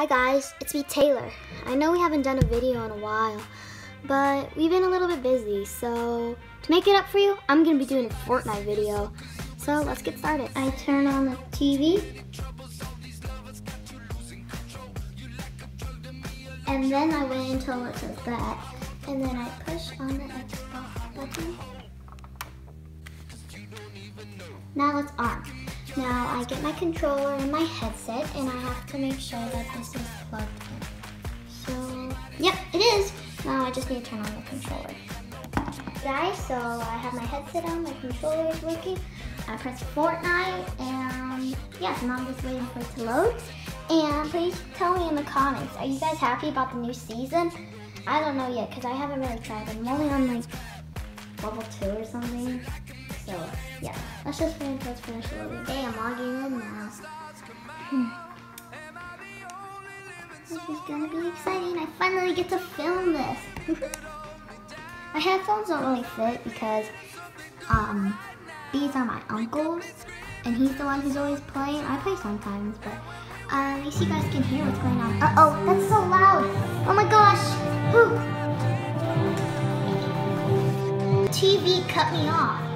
Hi guys, it's me Taylor. I know we haven't done a video in a while, but we've been a little bit busy, so to make it up for you, I'm gonna be doing a Fortnite video. So let's get started. I turn on the TV. And then I wait until it says that. And then I push on the Xbox button. Now let's on. Now I get my controller and my headset and I have to make sure that this is plugged in. So, yep, it is. Now I just need to turn on the controller. Guys, so I have my headset on, my controller is working. I press Fortnite and yeah, so now I'm just waiting for it to load. And please tell me in the comments, are you guys happy about the new season? I don't know yet because I haven't really tried it. I'm only on like level 2 or something. So yeah, let's just finish, let's finish loading. Okay, I'm logging in now. Hmm. This is gonna be exciting. I finally get to film this. my headphones don't really fit because um, these are my uncle's and he's the one who's always playing. I play sometimes, but uh, at least you guys can hear what's going on. Uh-oh, that's so loud. Oh my gosh. Whew. TV cut me off.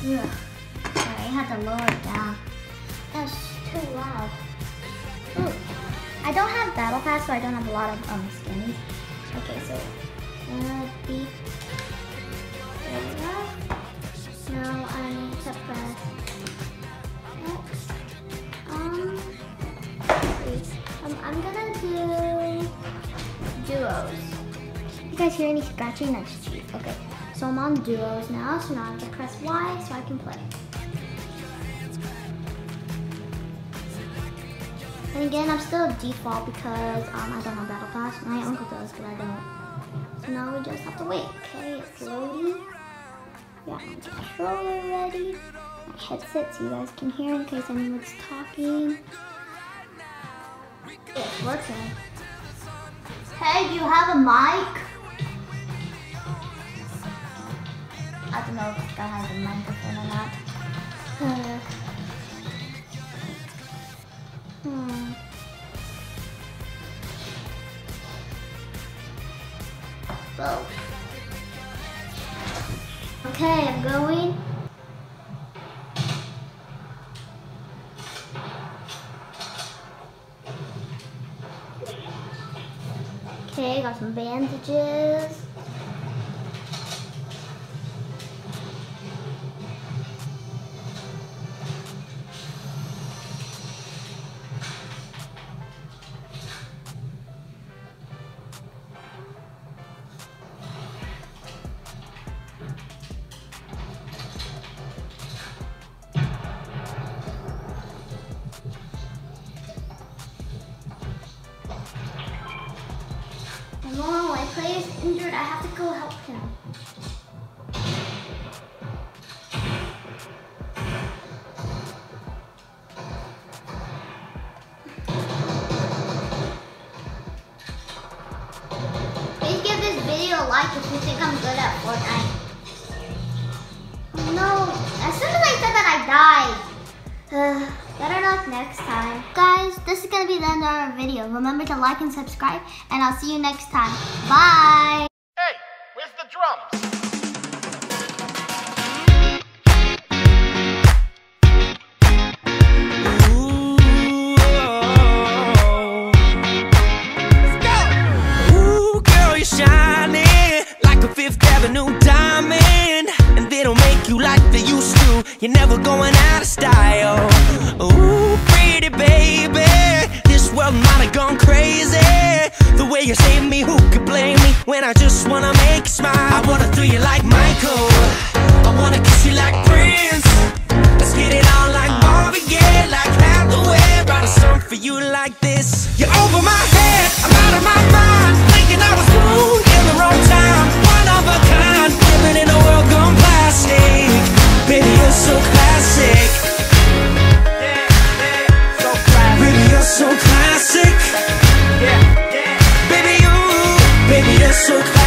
Sorry, I had to lower it down. That's too loud. Ooh. I don't have battle pass, so I don't have a lot of um skins. Okay, so uh, B. There we go. Now I need to press X. Um, um I'm gonna do duos. You guys hear any scratching? That's cheap. Okay. So I'm on duos now, so now I have to press Y so I can play. And again, I'm still default because um, I don't have Battle Pass. My uncle does, but I don't. So now we just have to wait. Okay, it's loading. Got my controller ready. My headset so you guys can hear in case anyone's talking. It's working. Hey, do you have a mic? I don't know if guy has a microphone or not. Uh, hmm. So. Okay, I'm going. Okay, got some bandages. No, my player's injured. I have to go help him. Please give this video a like if you think I'm good at Fortnite. No, as soon as I said that, I died. Uh, better luck next time. Guys, this is going to be the end of our video. Remember to like and subscribe, and I'll see you next time. Bye! Hey, where's the drums? Used to. You're never going out of style. Ooh, pretty baby, this world might have gone crazy. The way you save me, who could blame me when I just wanna make you smile? I wanna throw you like Michael, I wanna kiss you like Prince. Let's get it on like Marvin Gaye, like Hathaway. Write a song for you like this. You're over my head, I'm out of my mind, thinking I was wrong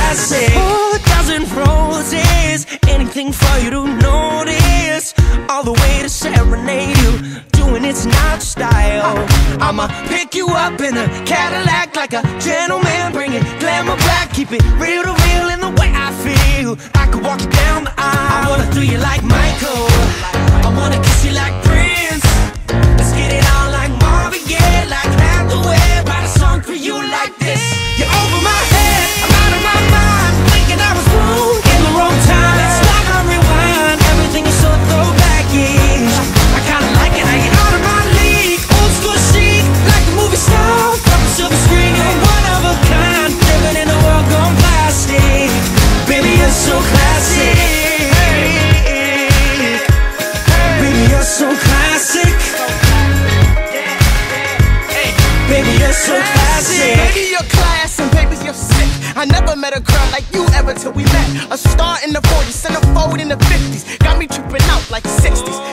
classic. Oh, a dozen roses, anything for you to notice. All the way to serenade you, doing it's not style. I'ma pick you up in a Cadillac like a gentleman, bring it glamour back, keep it real to real in the way I feel. I could walk you down the aisle. I wanna do you like Michael. I wanna kiss you like met a girl like you ever till we met. A star in the 40s, centerfold in the 50s. Got me tripping out like 60s. Hippies